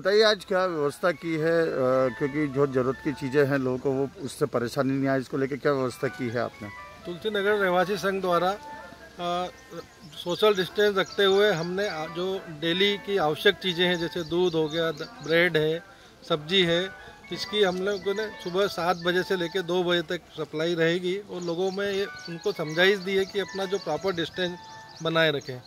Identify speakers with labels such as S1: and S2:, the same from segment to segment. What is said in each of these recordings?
S1: बताइए आज क्या व्यवस्था की है? अ, क्योंकि जो ज़रूरत की चीज़ें हैं लोगों को वो उससे परेशानी नहीं आए इसको लेकर क्या व्यवस्था की है आपने?
S2: तुलसी नगर रहवासी संघ द्वारा आ, सोशल डिस्टेंस रखते हुए हमने जो डेली की आवश्यक चीज़ें हैं जैसे दूध हो गया ब्रेड है सब्ज़ी है इसकी हम लोगों ने सुबह सात बजे से लेकर दो बजे तक सप्लाई रहेगी। और लोगों में ये उनको समझाइश दी है कि अपना जो प्रॉपर डिस्टेंस बनाए रखें।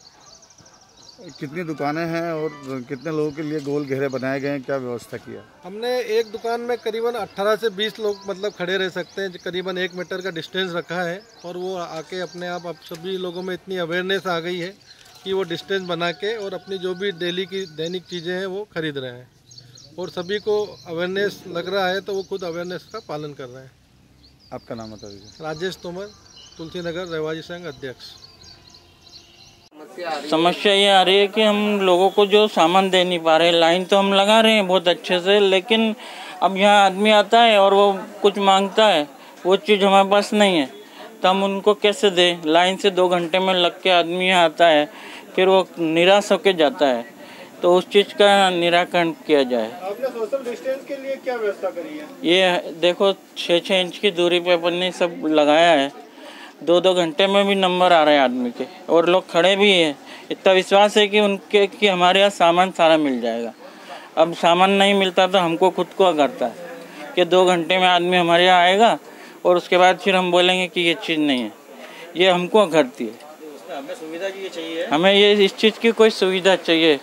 S1: कितनी दुकानें हैं और कितने लोगों के लिए गोल घेरे बनाए गए हैं? क्या व्यवस्था की है?
S2: हमने एक दुकान में करीबन 18 से 20 लोग मतलब खड़े रह सकते हैं करीबन एक मीटर का डिस्टेंस रखा है और वो आके अपने आप अब सभी लोगों में इतनी अवेयरनेस आ गई है कि वो डिस्टेंस बना के और अपनी जो भी डेली की दैनिक चीज़ें हैं वो खरीद रहे हैं। और सभी को अवेयरनेस लग रहा है तो वो खुद अवेयरनेस का पालन कर रहे हैं।
S1: आपका नाम बता दीजिए
S2: राजेश तोमर तुलसी नगर रहवाजी संघ अध्यक्ष।
S3: समस्या ये आ रही है कि हम लोगों को जो सामान दे नहीं पा रहे लाइन तो हम लगा रहे हैं बहुत अच्छे से लेकिन अब यहाँ आदमी आता है और वो कुछ माँगता है वो चीज़ हमारे पास नहीं है। तो हम उनको कैसे दें? लाइन से दो घंटे में लग के आदमी यहाँ आता है फिर वो निराश होके जाता है। तो उस चीज़ का निराकरण किया जाए।
S2: आपने सोशल डिस्टेंस के लिए क्या व्यवस्था करी है?
S3: ये देखो छः छः इंच की दूरी पे अपन ने सब लगाया है। दो दो घंटे में भी नंबर आ रहे हैं आदमी के। और लोग खड़े भी हैं। इतना विश्वास है कि उनके कि हमारे यहाँ सामान सारा मिल जाएगा। अब सामान नहीं मिलता तो हमको खुद को करता है कि दो घंटे में आदमी हमारे यहाँ आएगा और उसके बाद फिर हम बोलेंगे कि ये चीज़ नहीं है। ये हमको घटती है।
S4: हमें सुविधा की चाहिए?
S3: हमें ये इस चीज़ की कोई सुविधा चाहिए।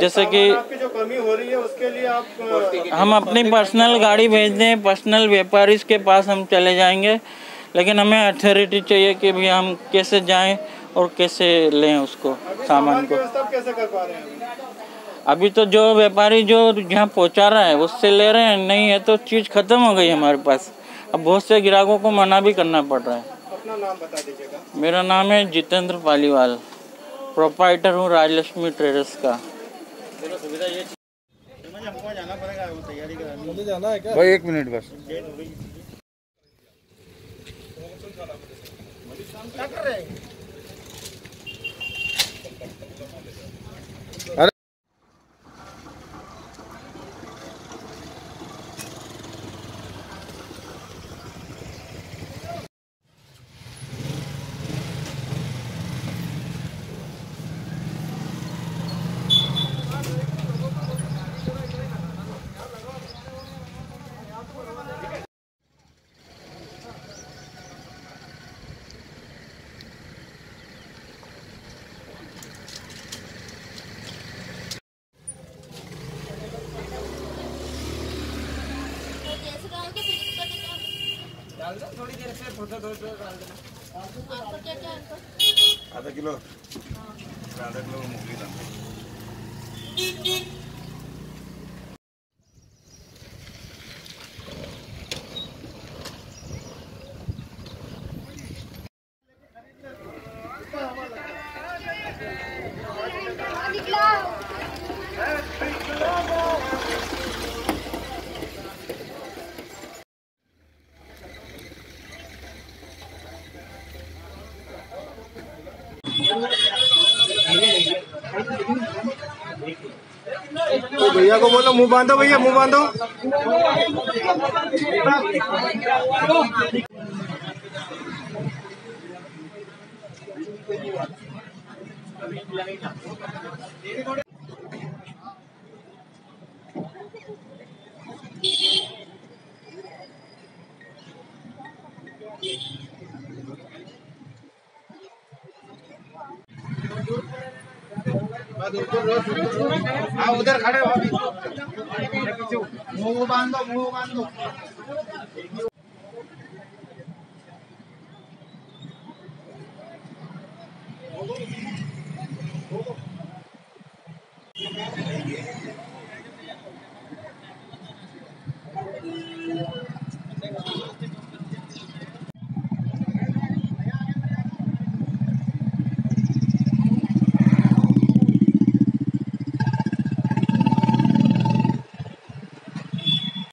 S3: जैसे कि
S2: जो कमी हो रही है उसके लिए आप
S3: हम अपनी पर्सनल गाड़ी भेज दें पर्सनल व्यापारी के पास हम चले जाएँगे। लेकिन हमें अथॉरिटी चाहिए कि भी हम कैसे जाएँ और कैसे लें उसको सामान को।
S2: कैसे कर पा रहे हैं?
S3: अभी तो जो व्यापारी जो यहाँ पहुँचा रहा है उससे ले रहे हैं नहीं है तो चीज़ खत्म हो गई हमारे पास। अब बहुत से ग्राहकों को मना भी करना पड़ रहा है।
S2: अपना नाम बता दीजिएगा।
S3: मेरा नाम है जितेंद्र पालीवाल प्रोपाइटर हूँ राजलक्ष्मी ट्रेडर्स का।
S4: हमको जाना पड़ेगा तैयारी करानी
S2: जाना है क्या?
S1: भाई एक मिनट बस। अरे
S5: जैसे डालोगे फिर इसका क्या डाल दो थोड़ी देर से थोड़ा थोड़ा डाल देना आपका क्या क्या है
S4: आधा किलो। आधा किलो मूंगफली
S2: तो भैया को बोलो मुँह बांधो भैया मुँह बांधो। हाँ, उधर खड़े हो मुँह मुँह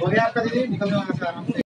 S6: हो गया आपका दीदी निकल जाओ आराम से।